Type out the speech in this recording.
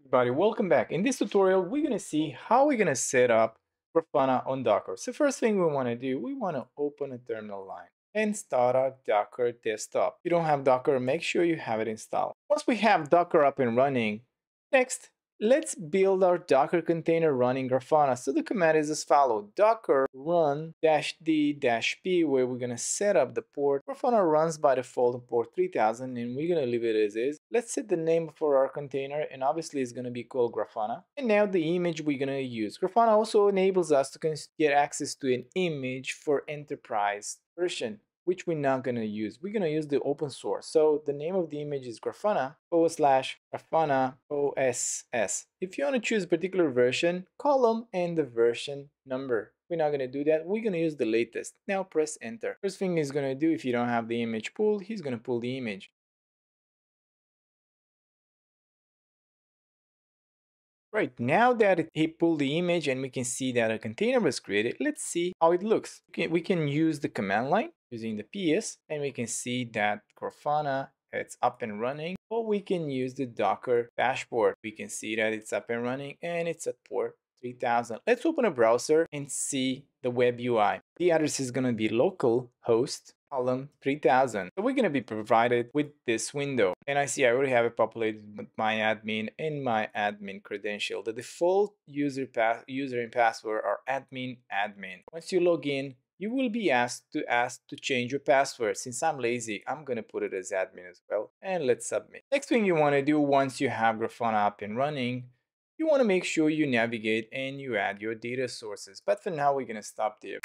everybody, welcome back. In this tutorial, we're going to see how we're going to set up Grafana on Docker. So first thing we want to do, we want to open a terminal line and start our Docker desktop. If you don't have Docker, make sure you have it installed. Once we have Docker up and running, next Let's build our Docker container running Grafana. So the command is as follows: docker run dash d dash p, where we're gonna set up the port. Grafana runs by default on port 3000 and we're gonna leave it as is. Let's set the name for our container and obviously it's gonna be called Grafana. And now the image we're gonna use. Grafana also enables us to get access to an image for enterprise version which we're not going to use. We're going to use the open source. So the name of the image is Grafana forward slash Grafana OSS. If you want to choose a particular version, column and the version number. We're not going to do that. We're going to use the latest. Now press enter. First thing he's going to do if you don't have the image pulled, he's going to pull the image. Right, now that he pulled the image and we can see that a container was created, let's see how it looks. We can, we can use the command line using the PS and we can see that Grafana it's up and running or we can use the Docker dashboard. We can see that it's up and running and it's at port 3000. Let's open a browser and see the web UI. The address is going to be localhost column 3000. So we're going to be provided with this window. And I see I already have it populated with my admin and my admin credential. The default user, pass user and password are admin admin. Once you log in, you will be asked to ask to change your password. Since I'm lazy, I'm gonna put it as admin as well. And let's submit. Next thing you wanna do once you have Grafana up and running, you wanna make sure you navigate and you add your data sources. But for now, we're gonna stop there.